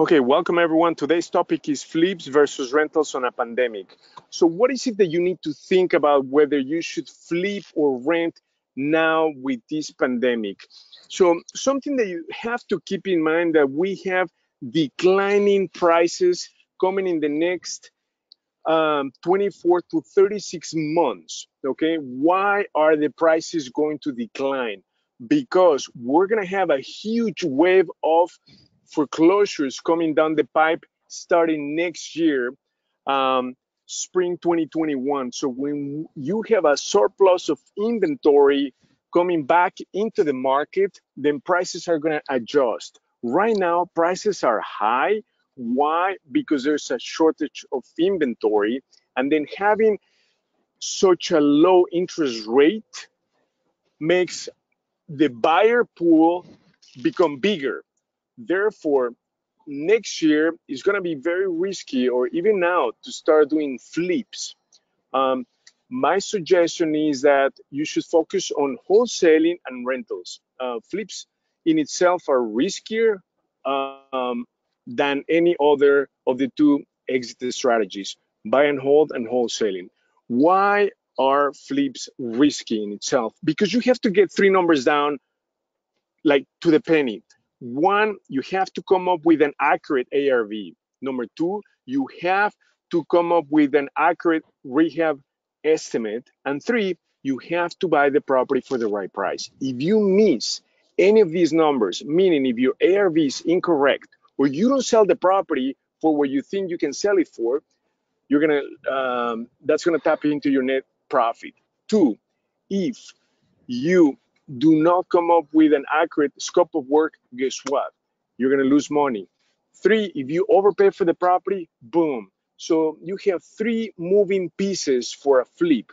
Okay, welcome everyone. Today's topic is flips versus rentals on a pandemic. So, what is it that you need to think about whether you should flip or rent now with this pandemic? So, something that you have to keep in mind that we have declining prices coming in the next um, 24 to 36 months. Okay, why are the prices going to decline? Because we're going to have a huge wave of foreclosures coming down the pipe starting next year, um, spring 2021. So when you have a surplus of inventory coming back into the market, then prices are going to adjust. Right now, prices are high. Why? Because there's a shortage of inventory. And then having such a low interest rate makes the buyer pool become bigger Therefore, next year is going to be very risky, or even now, to start doing flips. Um, my suggestion is that you should focus on wholesaling and rentals. Uh, flips in itself are riskier um, than any other of the two exit strategies buy and hold and wholesaling. Why are flips risky in itself? Because you have to get three numbers down like to the penny. One, you have to come up with an accurate ARV. Number two, you have to come up with an accurate rehab estimate. And three, you have to buy the property for the right price. If you miss any of these numbers, meaning if your ARV is incorrect or you don't sell the property for what you think you can sell it for, you're gonna um, that's gonna tap into your net profit. Two, if you do not come up with an accurate scope of work, guess what? You're going to lose money. Three, if you overpay for the property, boom. So you have three moving pieces for a flip.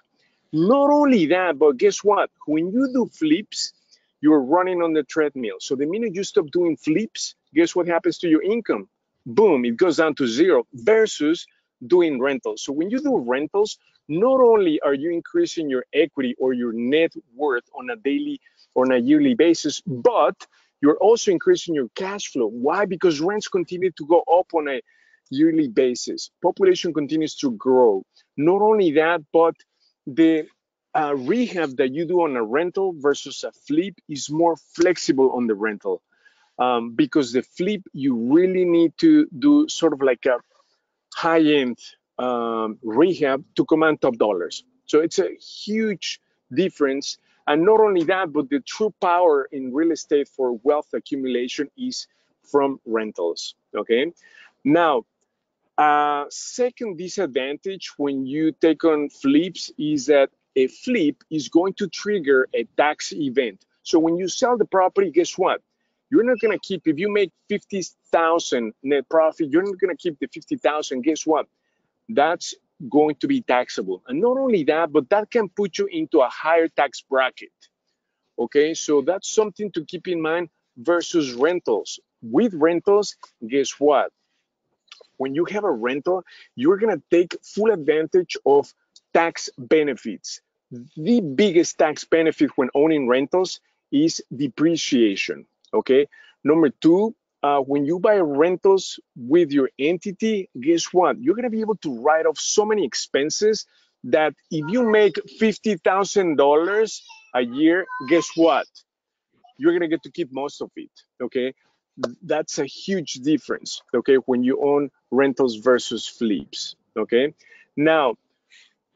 Not only that, but guess what? When you do flips, you're running on the treadmill. So the minute you stop doing flips, guess what happens to your income? Boom, it goes down to zero versus doing rentals. So when you do rentals, not only are you increasing your equity or your net worth on a daily or on a yearly basis, but you're also increasing your cash flow. Why? Because rents continue to go up on a yearly basis. Population continues to grow. Not only that, but the uh, rehab that you do on a rental versus a flip is more flexible on the rental. Um, because the flip, you really need to do sort of like a high-end um, rehab to command top dollars. So it's a huge difference. And not only that, but the true power in real estate for wealth accumulation is from rentals. Okay. Now, uh, second disadvantage when you take on flips is that a flip is going to trigger a tax event. So when you sell the property, guess what? You're not going to keep, if you make 50,000 net profit, you're not going to keep the 50,000. Guess what? That's going to be taxable. And not only that, but that can put you into a higher tax bracket. Okay, so that's something to keep in mind versus rentals. With rentals, guess what? When you have a rental, you're going to take full advantage of tax benefits. The biggest tax benefit when owning rentals is depreciation. Okay. Number two, uh, when you buy rentals with your entity, guess what? You're going to be able to write off so many expenses that if you make $50,000 a year, guess what? You're going to get to keep most of it. Okay. That's a huge difference. Okay. When you own rentals versus flips. Okay. Now,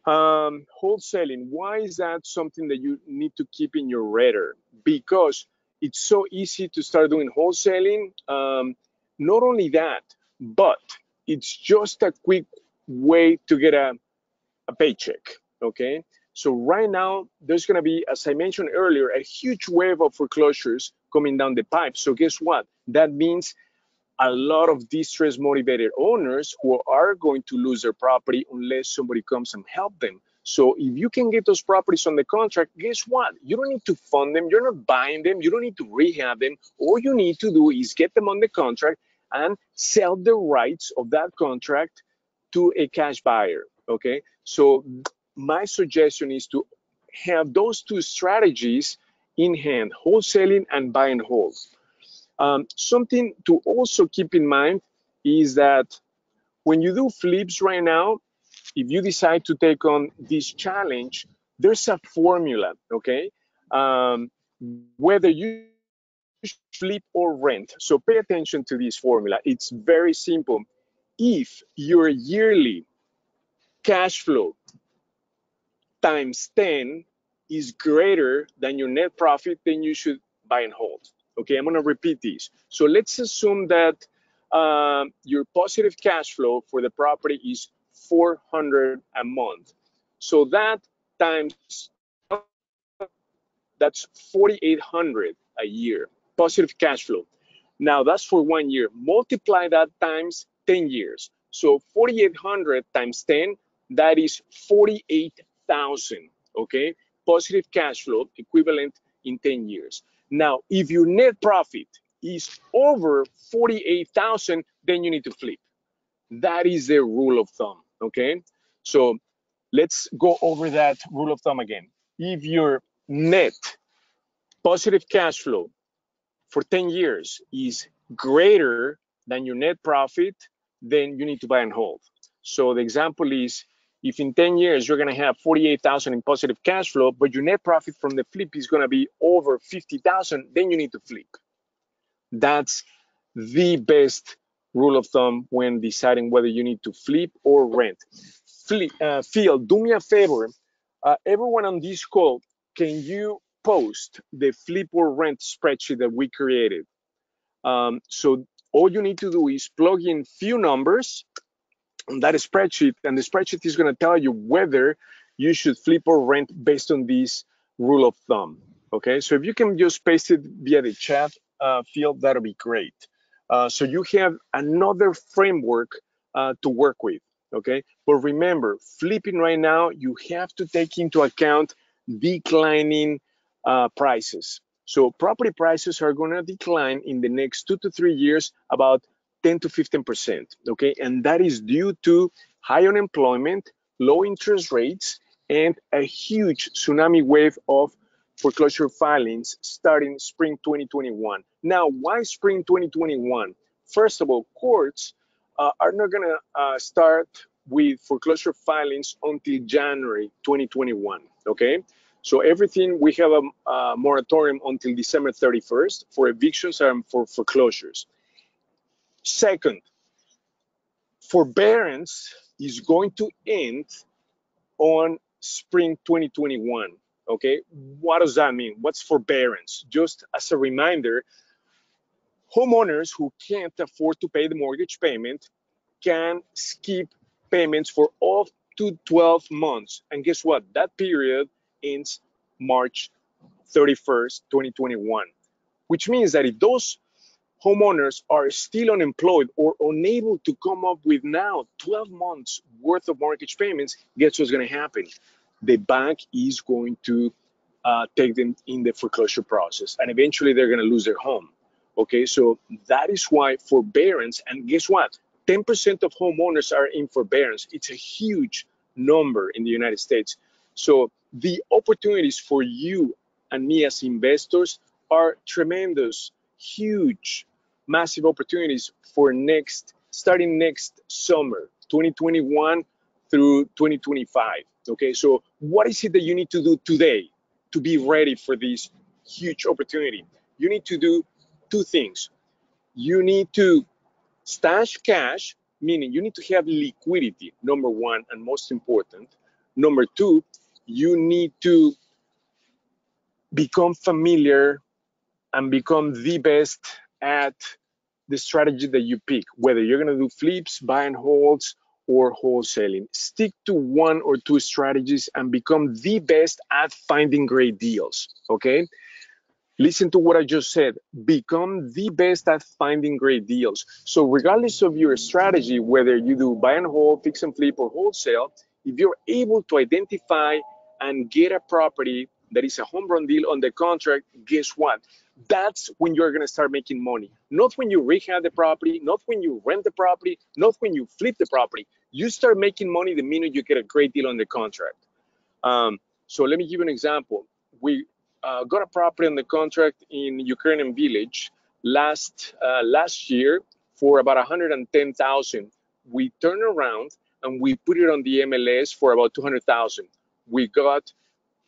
um, wholesaling, why is that something that you need to keep in your radar? Because it's so easy to start doing wholesaling. Um, not only that, but it's just a quick way to get a, a paycheck. Okay. So right now, there's going to be, as I mentioned earlier, a huge wave of foreclosures coming down the pipe. So guess what? That means a lot of distress motivated owners who are going to lose their property unless somebody comes and help them. So if you can get those properties on the contract, guess what? You don't need to fund them. You're not buying them. You don't need to rehab them. All you need to do is get them on the contract and sell the rights of that contract to a cash buyer. Okay. So my suggestion is to have those two strategies in hand, wholesaling and buy and hold. Um, something to also keep in mind is that when you do flips right now, if you decide to take on this challenge, there's a formula, okay? Um, whether you flip or rent. So pay attention to this formula. It's very simple. If your yearly cash flow times 10 is greater than your net profit, then you should buy and hold. Okay, I'm gonna repeat this. So let's assume that um, your positive cash flow for the property is 400 a month. So that times that's 4,800 a year positive cash flow. Now that's for one year. Multiply that times 10 years. So 4,800 times 10, that is 48,000. Okay, positive cash flow equivalent in 10 years. Now, if your net profit is over 48,000, then you need to flip. That is the rule of thumb. Okay, so let's go over that rule of thumb again. If your net positive cash flow for 10 years is greater than your net profit, then you need to buy and hold. So the example is if in 10 years you're going to have 48,000 in positive cash flow, but your net profit from the flip is going to be over 50,000, then you need to flip. That's the best rule of thumb when deciding whether you need to flip or rent. Flip, uh, Phil, do me a favor. Uh, everyone on this call, can you post the flip or rent spreadsheet that we created? Um, so all you need to do is plug in few numbers on that spreadsheet, and the spreadsheet is going to tell you whether you should flip or rent based on this rule of thumb. Okay, so if you can just paste it via the chat uh, field, that'll be great. Uh, so you have another framework uh, to work with. Okay, but remember, flipping right now, you have to take into account declining uh, prices. So property prices are going to decline in the next two to three years about 10 to 15%. Okay, and that is due to high unemployment, low interest rates, and a huge tsunami wave of foreclosure filings starting spring 2021. Now, why spring 2021? First of all, courts uh, are not going to uh, start with foreclosure filings until January 2021. Okay, so everything, we have a, a moratorium until December 31st for evictions and for foreclosures. Second, forbearance is going to end on spring 2021. Okay, what does that mean? What's forbearance? Just as a reminder, homeowners who can't afford to pay the mortgage payment can skip payments for up to 12 months. And guess what? That period ends March 31st, 2021, which means that if those homeowners are still unemployed or unable to come up with now 12 months worth of mortgage payments, guess what's going to happen? The bank is going to uh, take them in the foreclosure process and eventually they're going to lose their home. Okay, so that is why forbearance, and guess what? 10% of homeowners are in forbearance. It's a huge number in the United States. So the opportunities for you and me as investors are tremendous, huge, massive opportunities for next, starting next summer, 2021 through 2025. Okay, so what is it that you need to do today to be ready for this huge opportunity? You need to do two things. You need to stash cash, meaning you need to have liquidity, number one, and most important. Number two, you need to become familiar and become the best at the strategy that you pick, whether you're going to do flips, buy and holds, or wholesaling. Stick to one or two strategies and become the best at finding great deals. Okay. Listen to what I just said. Become the best at finding great deals. So, regardless of your strategy, whether you do buy and hold, fix and flip, or wholesale, if you're able to identify and get a property that is a home run deal on the contract, guess what? That's when you're going to start making money. Not when you rehab the property, not when you rent the property, not when you flip the property. You start making money the minute you get a great deal on the contract. Um, so let me give you an example. We uh, got a property on the contract in Ukrainian Village last uh, last year for about 110,000. We turn around and we put it on the MLS for about 200,000. We got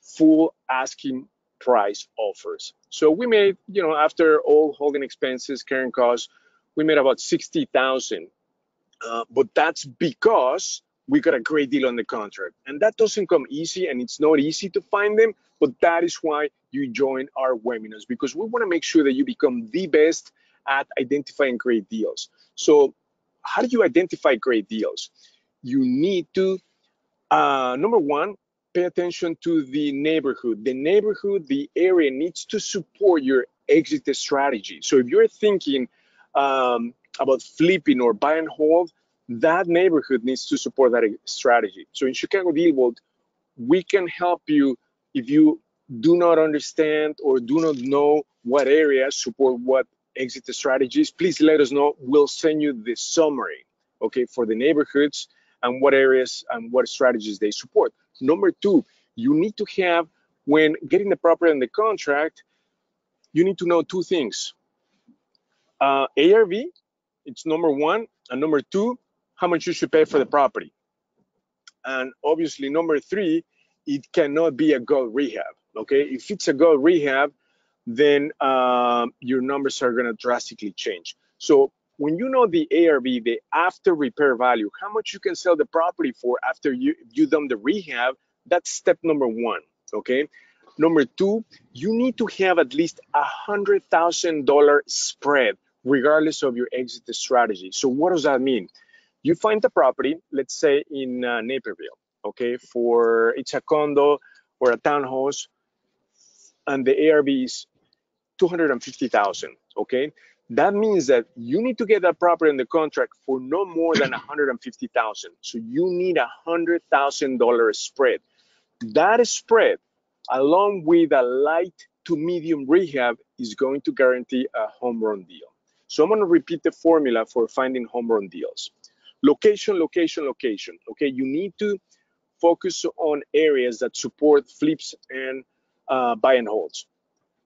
full asking price offers. So we made, you know, after all holding expenses, carrying costs, we made about 60,000. Uh, but that's because we got a great deal on the contract. And that doesn't come easy and it's not easy to find them, but that is why you join our webinars because we want to make sure that you become the best at identifying great deals. So how do you identify great deals? You need to, uh, number one, pay attention to the neighborhood. The neighborhood, the area needs to support your exit strategy. So if you're thinking um, about flipping or buy and hold, that neighborhood needs to support that strategy. So in Chicago Deal Vault, we can help you if you do not understand or do not know what areas support what exit strategies, please let us know. We'll send you the summary, okay, for the neighborhoods and what areas and what strategies they support. Number two, you need to have, when getting the property and the contract, you need to know two things. Uh, ARV, it's number one, and number two, how much you should pay for the property. And obviously, number three, it cannot be a gut rehab. Okay, if it's a gut rehab, then um, your numbers are going to drastically change. So when you know the ARV, the after repair value, how much you can sell the property for after you you done the rehab, that's step number one. Okay. Number two, you need to have at least a hundred thousand dollar spread, regardless of your exit strategy. So what does that mean? You find the property, let's say in uh, Naperville, okay, for it's a condo or a townhouse, and the ARV is 250,000, okay? That means that you need to get that property in the contract for no more than 150,000. So you need a $100,000 spread. That spread, along with a light to medium rehab, is going to guarantee a home run deal. So I'm going to repeat the formula for finding home run deals. Location, location, location. Okay, you need to focus on areas that support flips and uh, buy and holds.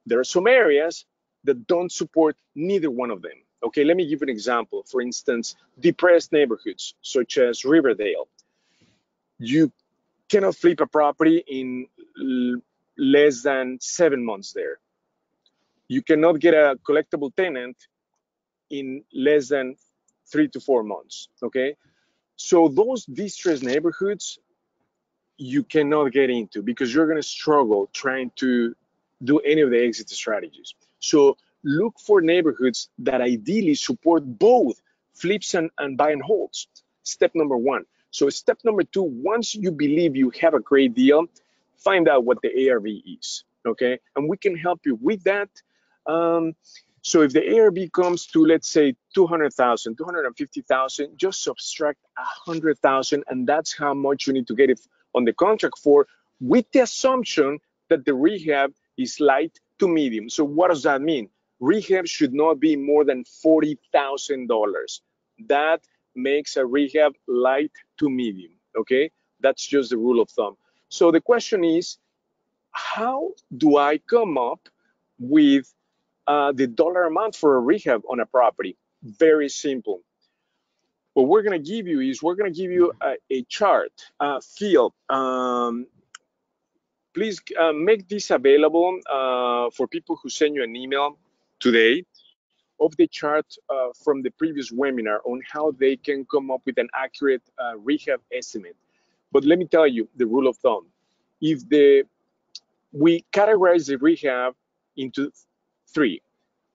There are some areas that don't support neither one of them. Okay, let me give an example. For instance, depressed neighborhoods such as Riverdale. You cannot flip a property in less than seven months there. You cannot get a collectible tenant in less than three to four months. Okay, so those distressed neighborhoods you cannot get into because you're going to struggle trying to do any of the exit strategies. So look for neighborhoods that ideally support both flips and, and buy and holds. Step number one. So step number two, once you believe you have a great deal, find out what the ARV is, okay? And we can help you with that. Um, so if the ARV comes to, let's say, 200,000, 250,000, just subtract 100,000, and that's how much you need to get it on the contract for, with the assumption that the rehab is light to medium. So what does that mean? Rehab should not be more than $40,000. That makes a rehab light to medium, okay? That's just the rule of thumb. So the question is, how do I come up with uh, the dollar amount for a rehab on a property? Very simple. What we're gonna give you is we're gonna give you a, a chart, a Phil, um, please uh, make this available uh, for people who send you an email today of the chart uh, from the previous webinar on how they can come up with an accurate uh, rehab estimate. But let me tell you the rule of thumb. If the we categorize the rehab into three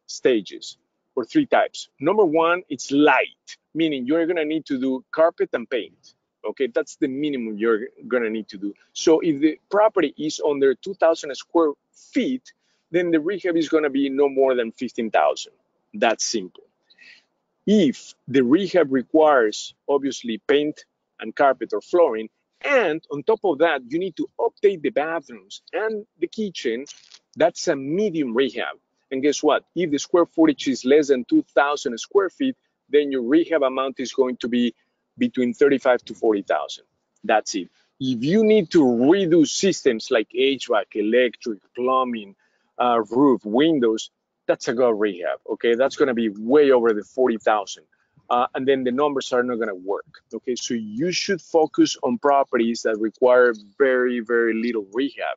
stages or three types. Number one, it's light, meaning you're gonna need to do carpet and paint. Okay, that's the minimum you're gonna need to do. So if the property is under 2,000 square feet, then the rehab is gonna be no more than 15,000. That's simple. If the rehab requires obviously paint and carpet or flooring, and on top of that, you need to update the bathrooms and the kitchen, that's a medium rehab. And guess what? If the square footage is less than 2,000 square feet, then your rehab amount is going to be between 35 to 40,000. That's it. If you need to redo systems like HVAC, electric, plumbing, uh, roof, windows, that's a gut rehab. Okay, that's going to be way over the 40,000. uh, and then the numbers are not going to work. Okay, so you should focus on properties that require very, very little rehab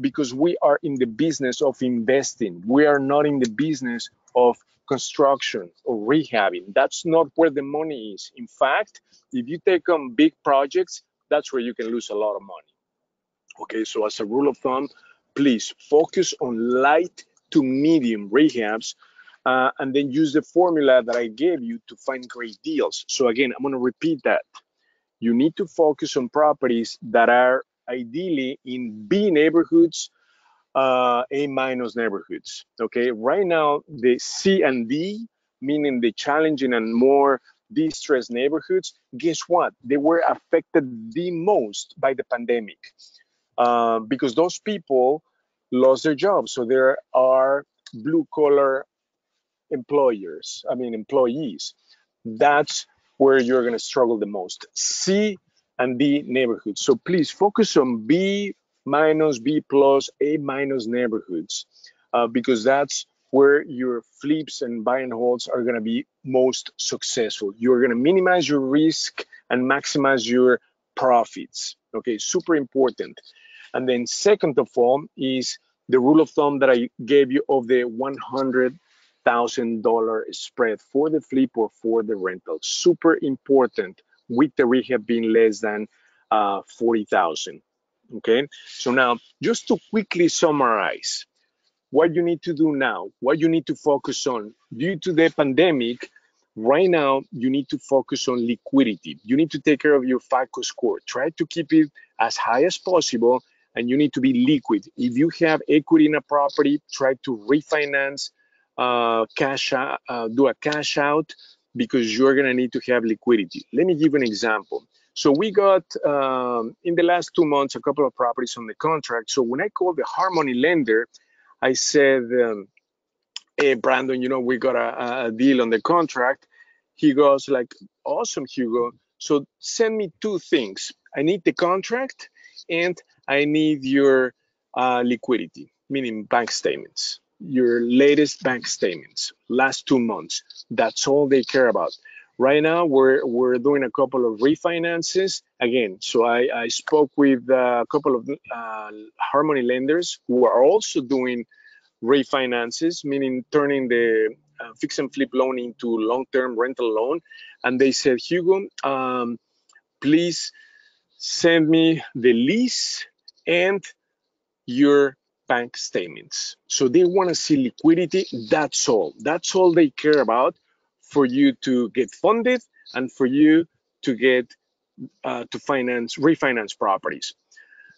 because we are in the business of investing. We are not in the business of construction or rehabbing. That's not where the money is. In fact, if you take on big projects, that's where you can lose a lot of money. Okay, so as a rule of thumb, please focus on light to medium rehabs uh, and then use the formula that I gave you to find great deals. So again, I'm going to repeat that. You need to focus on properties that are ideally in B neighborhoods, uh, A minus neighborhoods. Okay, right now the C and D, meaning the challenging and more distressed neighborhoods, guess what? They were affected the most by the pandemic uh, because those people lost their jobs. So there are blue collar employers, I mean employees. That's where you're going to struggle the most. C and D neighborhoods. So please focus on B minus, B plus, A minus neighborhoods uh, because that's where your flips and buy and holds are going to be most successful. You're going to minimize your risk and maximize your profits. Okay, super important. And then second of all is the rule of thumb that I gave you of the 100 thousand dollar spread for the flip or for the rental. Super important with the rehab being less than uh, 40,000. Okay, so now just to quickly summarize what you need to do now, what you need to focus on due to the pandemic. Right now, you need to focus on liquidity. You need to take care of your FICO score. Try to keep it as high as possible, and you need to be liquid. If you have equity in a property, try to refinance uh, cash uh, do a cash out because you're gonna need to have liquidity. Let me give an example. So we got um, in the last two months a couple of properties on the contract. So when I called the hard money lender, I said, um, "Hey Brandon, you know we got a, a deal on the contract." He goes like, "Awesome, Hugo. So send me two things. I need the contract and I need your uh, liquidity, meaning bank statements." your latest bank statements, last two months. That's all they care about. Right now, we're we're doing a couple of refinances again. So I, I spoke with a couple of uh, hard money lenders who are also doing refinances, meaning turning the uh, fix and flip loan into long-term rental loan. And they said, Hugo, um, please send me the lease and your bank statements. So they want to see liquidity. That's all. That's all they care about for you to get funded and for you to get uh, to finance, refinance properties.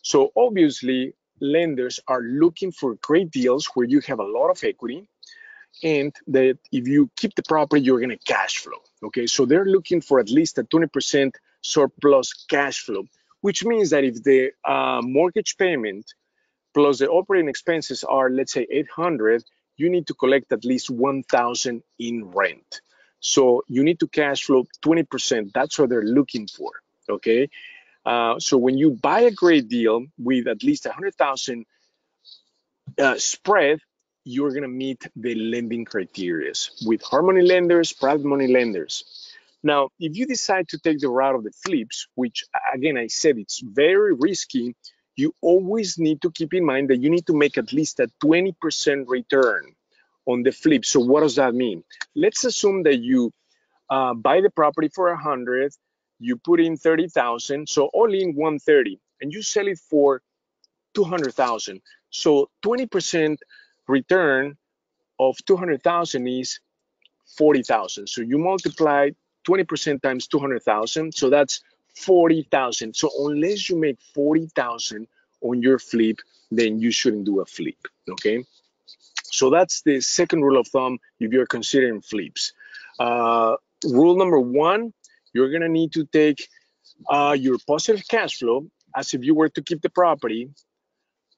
So obviously, lenders are looking for great deals where you have a lot of equity and that if you keep the property, you're going to cash flow. Okay, so they're looking for at least a 20% surplus cash flow, which means that if the uh, mortgage payment plus the operating expenses are, let's say, 800, you need to collect at least 1,000 in rent. So you need to cash flow 20%. That's what they're looking for. Okay. Uh, so when you buy a great deal with at least 100,000 uh, spread, you're going to meet the lending criteria with hard money lenders, private money lenders. Now, if you decide to take the route of the flips, which again, I said it's very risky, you always need to keep in mind that you need to make at least a 20% return on the flip. So what does that mean? Let's assume that you uh, buy the property for a 100, you put in 30,000, so all in 130, and you sell it for 200,000. So 20% return of 200,000 is 40,000. So you multiply 20% times 200,000, so that's 40,000. So unless you make 40,000 on your flip, then you shouldn't do a flip, okay? So that's the second rule of thumb if you're considering flips. Uh, rule number one, you're gonna need to take uh, your positive cash flow as if you were to keep the property,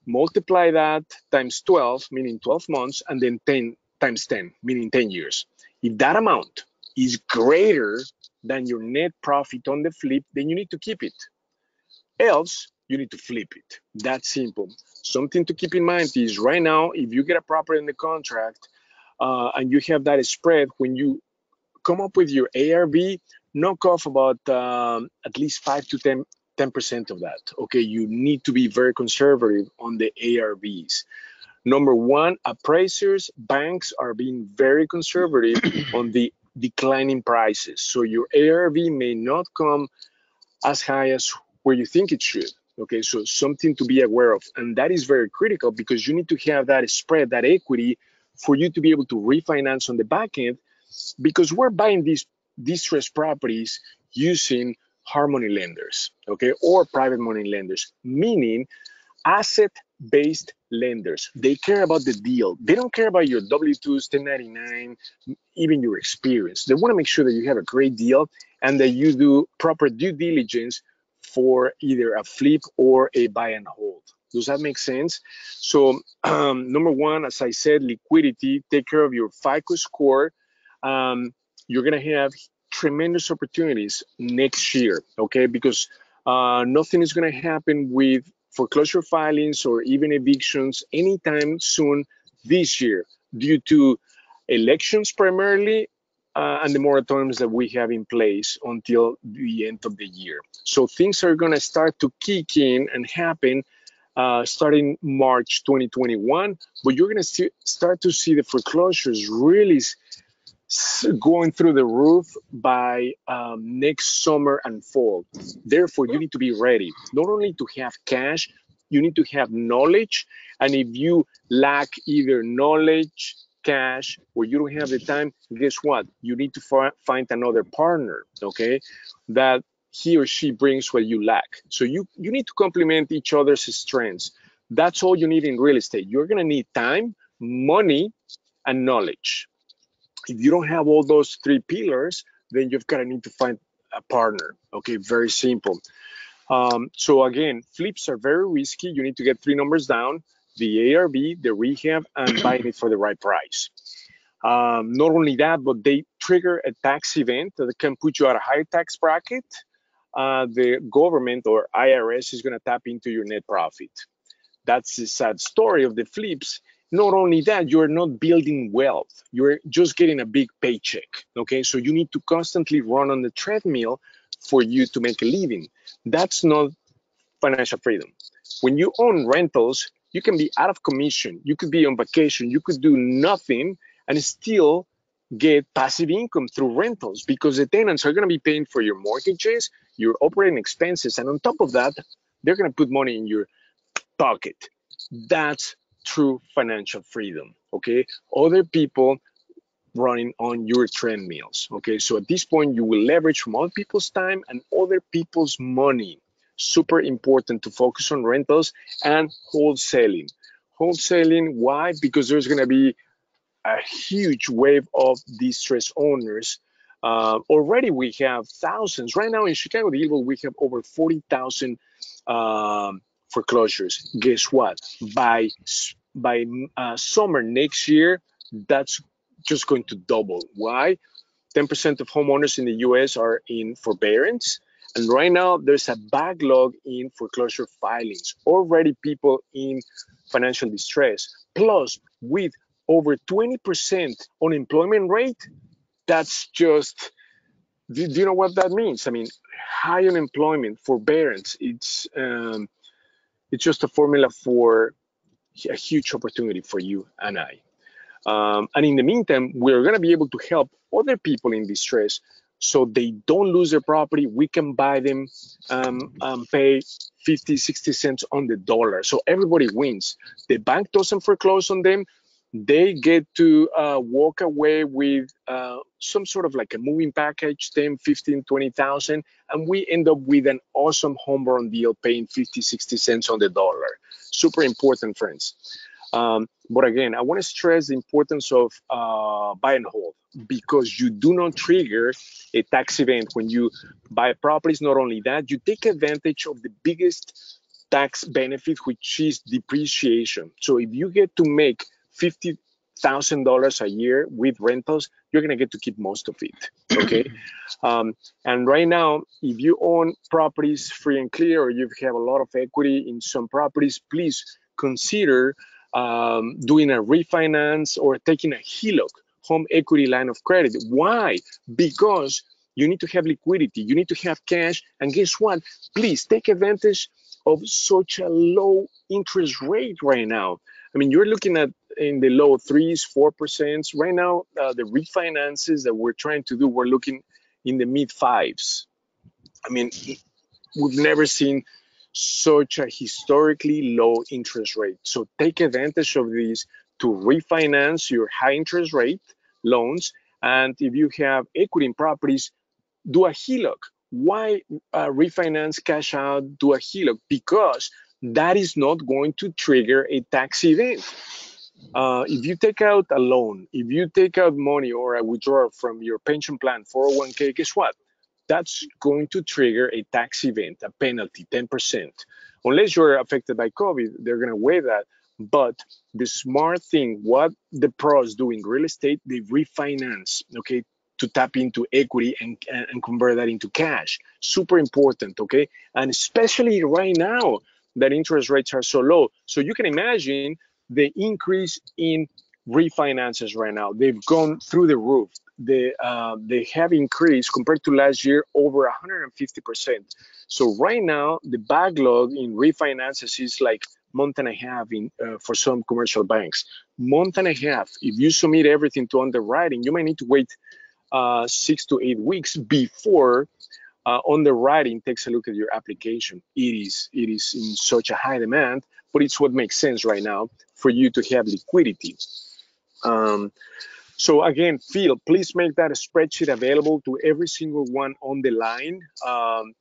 multiply that times 12, meaning 12 months, and then 10 times 10, meaning 10 years. If that amount is greater than your net profit on the flip, then you need to keep it. Else, you need to flip it. That simple. Something to keep in mind is right now, if you get a property in the contract uh, and you have that spread, when you come up with your ARV, knock off about um, at least five to 10 10% of that. Okay, you need to be very conservative on the ARVs. Number one, appraisers, banks are being very conservative on the declining prices. So your ARV may not come as high as where you think it should. Okay, so something to be aware of. And that is very critical because you need to have that spread, that equity for you to be able to refinance on the back end because we're buying these distressed properties using hard money lenders, okay, or private money lenders, meaning asset based lenders. They care about the deal. They don't care about your W 2s, 1099, even your experience. They want to make sure that you have a great deal and that you do proper due diligence for either a flip or a buy and hold. Does that make sense? So, um, number one, as I said, liquidity, take care of your FICO score. Um, you're to have tremendous opportunities next year, okay? Because uh, nothing is to happen with foreclosure filings or even evictions anytime soon this year due to elections primarily uh, and the moratoriums that we have in place until the end of the year. So things are going to start to kick in and happen uh, starting March 2021, but you're going to start to see the foreclosures really going through the roof by um, next summer and fall. Therefore, you need to be ready, not only to have cash, you need to have knowledge. And if you lack either knowledge, cash, or you don't have the time, guess what? You need to find another partner, okay, that he or she brings what you lack. So you, you need to complement each other's strengths. That's all you need in real estate. You're to need time, money, and knowledge if you don't have all those three pillars, then you've got to need to find a partner. Okay, very simple. Um, so again, flips are very risky. You need to get three numbers down: the ARV, the rehab, and buying it for the right price. Um, not only that, but they trigger a tax event that can put you at a higher tax bracket. Uh, the government or IRS is going to tap into your net profit. That's the sad story of the flips not only that, you're not building wealth. You're just getting a big paycheck. Okay, so you need to constantly run on the treadmill for you to make a living. That's not financial freedom. When you own rentals, you can be out of commission, you could be on vacation, you could do nothing and still get passive income through rentals because the tenants are going to be paying for your mortgages, your operating expenses, and on top of that, they're going to put money in your pocket. That's true financial freedom. Okay, other people running on your treadmills. Okay, so at this point, you will leverage from other people's time and other people's money. Super important to focus on rentals and wholesaling. Wholesaling, why? Because there's going to be a huge wave of distressed owners. Uh, already we have thousands. Right now in Chicago, the evil, we have over 40,000 um, foreclosures. Guess what? By by uh, summer next year, that's just going to double. Why? 10% of homeowners in the US are in forbearance. And right now, there's a backlog in foreclosure filings. Already, people in financial distress. Plus, with over 20% unemployment rate, that's just, do, do, you know what that means? I mean, high unemployment, forbearance, it's, um, it's just a formula for a huge opportunity for you and I. Um, and in the meantime, we're going to be able to help other people in distress so they don't lose their property. We can buy them, um, um, pay 50, 60 cents on the dollar. So everybody wins. The bank doesn't foreclose on them they get to uh, walk away with uh, some sort of like a moving package 10 15 20000 and we end up with an awesome home run deal paying 50 60 cents on the dollar super important friends um, but again i want to stress the importance of uh, buy and hold because you do not trigger a tax event when you buy properties not only that you take advantage of the biggest tax benefit which is depreciation so if you get to make fifty thousand dollars a year with rentals, you're gonna get to keep most of it. Okay, um, and right now, if you own properties free and clear, or you have a lot of equity in some properties, please consider um, doing a refinance or taking a HELOC. home equity line of credit. Why? Because you need to have liquidity, you need to have cash, and guess what? Please take advantage of such a low interest rate right now. I mean, you're looking at in the low threes, four percent. Right now, uh, the refinances that we're trying to do, we're looking in the mid fives. I mean, we've never seen such a historically low interest rate. So take advantage of these to refinance your high interest rate loans. And if you have equity in properties, do a HELOC. Why uh, refinance cash out, do a HELOC? Because that is not going to trigger a tax event. Uh, if you take out a loan, if you take out money or a withdrawal from your pension plan, 401k, guess what? That's going to trigger a tax event, a penalty, 10%. Unless you're affected by COVID, they're going to weigh that. But the smart thing, what the pros do in real estate, they refinance, okay, to tap into equity and, and convert that into cash. Super important, okay? And especially right now that interest rates are so low. So you can imagine the increase in refinances right now. They've gone through the roof. They, uh, they have increased compared to last year over 150%. So right now, the backlog in refinances is like month and a half in, uh, for some commercial banks. Month and a half. If you submit everything to underwriting, you might need to wait uh, six to eight weeks before uh, underwriting takes a look at your application. It is it is in such a high demand, but it's what makes sense right now for you to have liquidity. Um, so again, Phil, please make that spreadsheet available to every single one on the line, um,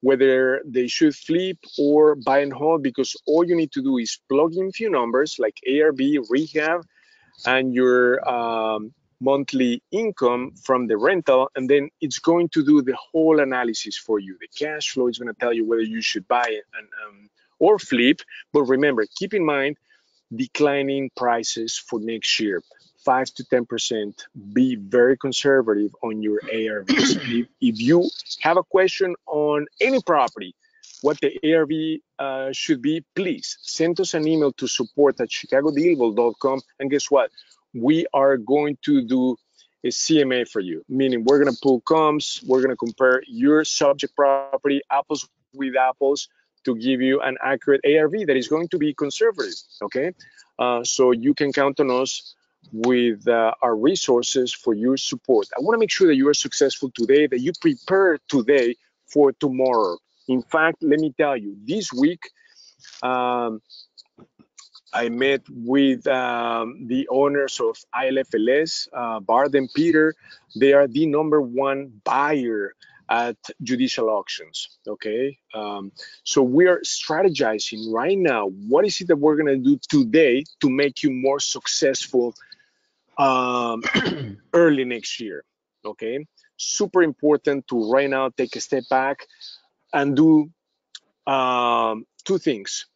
whether they should flip or buy and hold, because all you need to do is plug in a few numbers like ARV, rehab, and your um, monthly income from the rental, and then it's going to do the whole analysis for you. The cash flow is going to tell you whether you should buy it and, um, or flip. But remember, keep in mind declining prices for next year. 5 to 10%. Be very conservative on your ARVs. if, if, you have a question on any property, what the ARV uh, should be, please send us an email to support at chicagodealvault.com. And guess what? we are going to do a CMA for you, meaning we're going to pull comps, we're going to compare your subject property, apples with apples, to give you an accurate ARV that is going to be conservative. Okay, uh, so you can count on us with uh, our resources for your support. I want to make sure that you are successful today, that you prepare today for tomorrow. In fact, let me tell you, this week, um, I met with um, the owners of ILFLS, uh, Bard and Peter. They are the number one buyer at judicial auctions. Okay, um, so we are strategizing right now. What is it that we're gonna do today to make you more successful um, early next year? Okay, super important to right now take a step back and do um, two things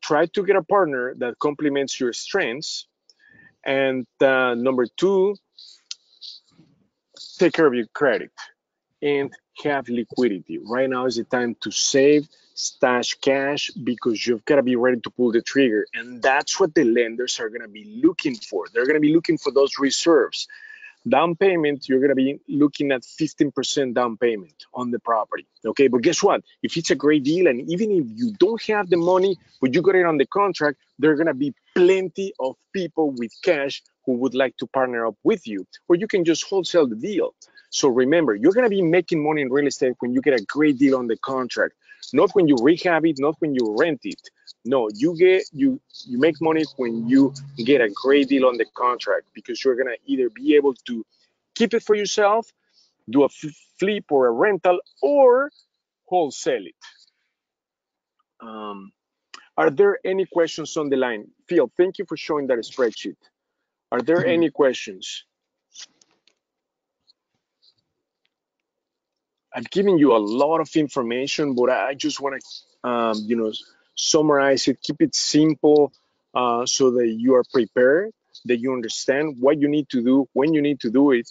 try to get a partner that complements your strengths. And uh, number two, take care of your credit and have liquidity. Right now is the time to save, stash cash because you've got to be ready to pull the trigger. And that's what the lenders are going to be looking for. They're going to be looking for those reserves down payment, you're going to be looking at 15% down payment on the property. Okay, but guess what? If it's a great deal, and even if you don't have the money, but you got it on the contract, there are going to be plenty of people with cash who would like to partner up with you, or you can just wholesale the deal. So remember, you're going to be making money in real estate when you get a great deal on the contract, not when you rehab it, not when you rent it. No, you get you you make money when you get a great deal on the contract because you're gonna either be able to keep it for yourself, do a flip or a rental, or wholesale it. Um, are there any questions on the line? Phil, thank you for showing that spreadsheet. Are there mm-hmm. any questions? I've given you a lot of information, but I just want to, um, you know, summarize it, keep it simple uh, so that you are prepared, that you understand what you need to do, when you need to do it.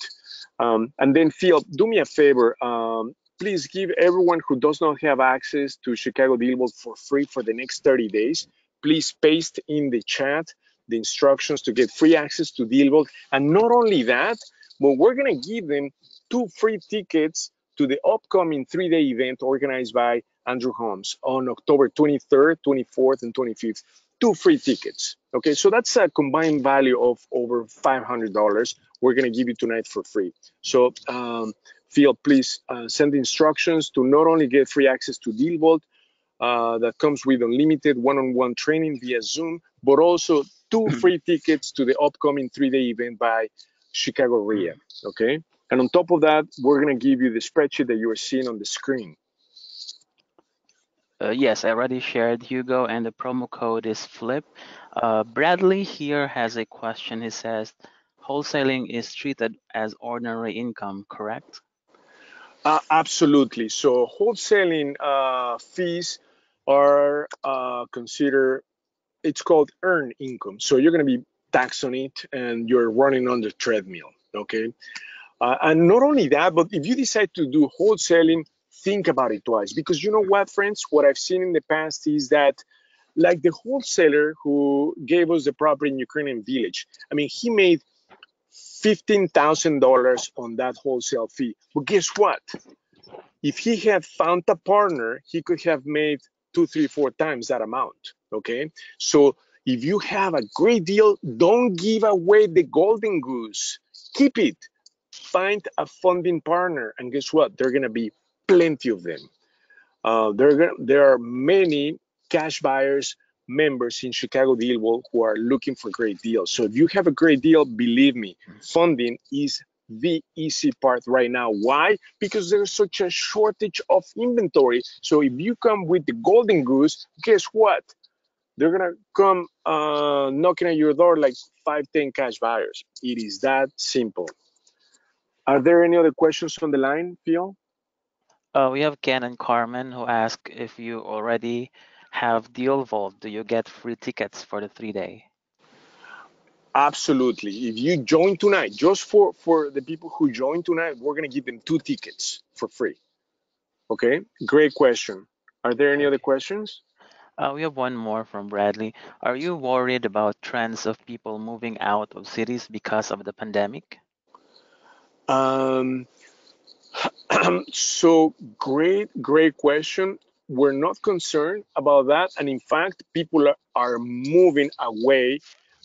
Um, and then Phil, do me a favor, um, please give everyone who does not have access to Chicago DealVault for free for the next 30 days. Please paste in the chat the instructions to get free access to Deal And not only that, but we're going to give them two free tickets to the upcoming three-day event organized by Andrew Holmes on October 23rd, 24th, and 25th. Two free tickets. Okay, so that's a combined value of over $500. We're going to give you tonight for free. So, um, Phil, please uh, send instructions to not only get free access to DealVault, uh, that comes with unlimited one-on-one training via Zoom, but also two hmm. free tickets to the upcoming three-day event by Chicago REIA. Okay, and on top of that, we're gonna give you the spreadsheet that you are seeing on the screen. Uh, yes, I already shared Hugo, and the promo code is FLIP. Uh, Bradley here has a question. He says, wholesaling is treated as ordinary income, correct? Uh, absolutely. So wholesaling uh, fees are uh, considered, it's called earned income. So you're going to be taxed on it and you're running on the treadmill, okay? Uh, and not only that, but if you decide to do wholesaling, think about it twice. Because you know what, friends? What I've seen in the past is that like the wholesaler who gave us the property in Ukrainian village, I mean, he made $15,000 on that wholesale fee. But guess what? If he had found a partner, he could have made two, three, four times that amount. Okay. So if you have a great deal, don't give away the golden goose. Keep it. Find a funding partner, and guess what? There are gonna be plenty of them. Uh, there, are gonna, there are many cash buyers members in Chicago Deal who are looking for great deals. So if you have a great deal, believe me, funding is the easy part right now. Why? Because there's such a shortage of inventory. So if you come with the golden goose, guess what? They're gonna come uh, knocking at your door like five, ten cash buyers. It is that simple. Are there any other questions on the line, Phil? Uh, we have Ken and Carmen who ask if you already have Deal Vault. Do you get free tickets for the three day? Absolutely. If you join tonight, just for for the people who join tonight, we're gonna give them two tickets for free. Okay. Great question. Are there any other questions? Uh, we have one more from Bradley. Are you worried about trends of people moving out of cities because of the pandemic? Um, so great, great question. We're not concerned about that, and in fact, people are, are moving away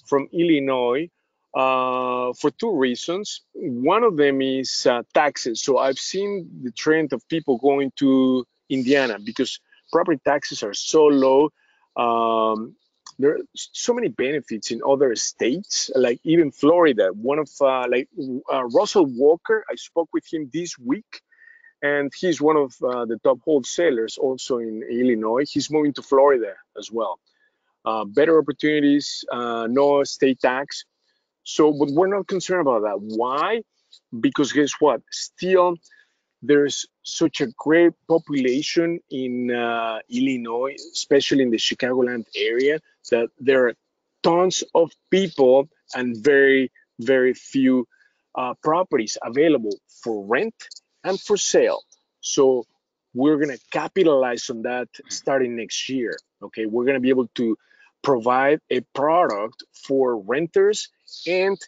from Illinois uh, for two reasons. One of them is uh, taxes. So I've seen the trend of people going to Indiana because property taxes are so low. Um, there are so many benefits in other states, like even Florida. One of uh, like uh, Russell Walker, I spoke with him this week, and he's one of uh, the top wholesalers also in Illinois. He's moving to Florida as well uh, better opportunities, uh, no state tax. So, but we're not concerned about that. Why? Because guess what? Still, there's such a great population in uh, Illinois, especially in the Chicagoland area, that there are tons of people and very, very few uh, properties available for rent and for sale. So we're going to capitalize on that starting next year. Okay, we're going to be able to provide a product for renters and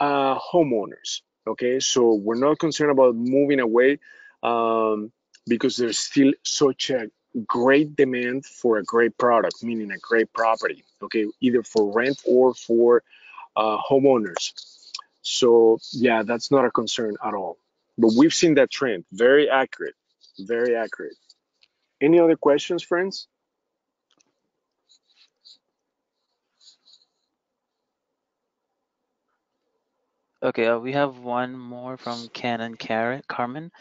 uh, homeowners. Okay, so we're not concerned about moving away um, because there's still such a great demand for a great product, meaning a great property. Okay, either for rent or for uh, homeowners. So yeah, that's not a concern at all. But we've seen that trend. Very accurate. Very accurate. Any other questions, friends? Okay, uh, we have one more from Ken and Karen, Carmen.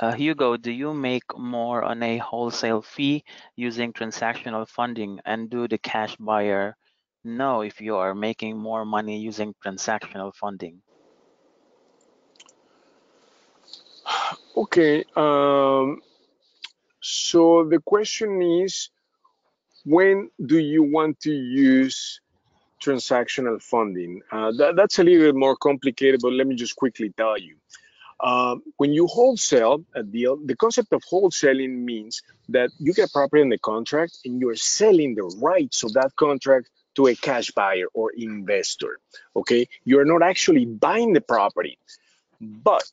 Uh, Hugo, do you make more on a wholesale fee using transactional funding and do the cash buyer know if you are making more money using transactional funding? Okay, um, so the question is, when do you want to use transactional funding. Uh, that, that's a little bit more complicated, but let me just quickly tell you. Uh, when you wholesale a deal, the concept of wholesaling means that you get property in the contract and you're selling the rights of that contract to a cash buyer or investor. Okay, you're not actually buying the property, but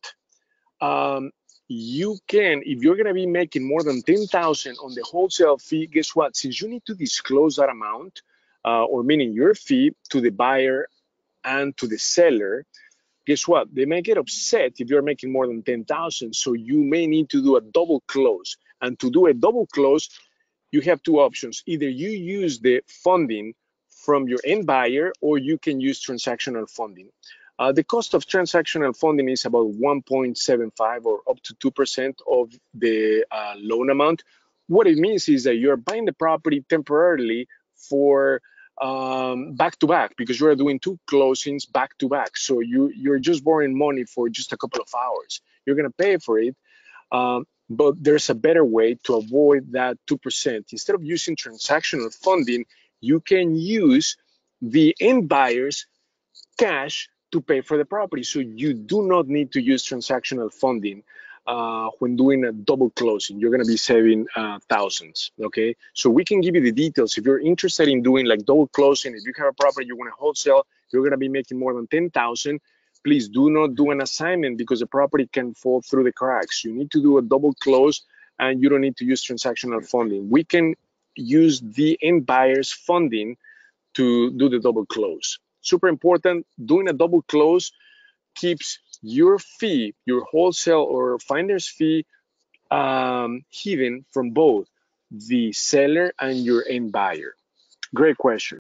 um, you can, if you're going to be making more than 10,000 on the wholesale fee, guess what? Since you need to disclose that amount, uh, or meaning your fee to the buyer and to the seller, guess what? They may get upset if you're making more than 10,000. So you may need to do a double close. And to do a double close, you have two options. Either you use the funding from your end buyer or you can use transactional funding. Uh, the cost of transactional funding is about 1.75 or up to 2% of the uh, loan amount. What it means is that you're buying the property temporarily for um, back to back because you are doing two closings back to back. So you you're just borrowing money for just a couple of hours. You're gonna pay for it, um, but there's a better way to avoid that two percent. Instead of using transactional funding, you can use the end buyer's cash to pay for the property. So you do not need to use transactional funding uh, when doing a double closing. You're going to be saving uh, thousands. Okay, so we can give you the details if you're interested in doing like double closing. If you have a property you want to wholesale, you're going to be making more than ten thousand. Please do not do an assignment because the property can fall through the cracks. You need to do a double close, and you don't need to use transactional funding. We can use the end buyer's funding to do the double close. Super important. Doing a double close keeps your fee, your wholesale or finder's fee, um, hidden from both the seller and your end buyer? Great question.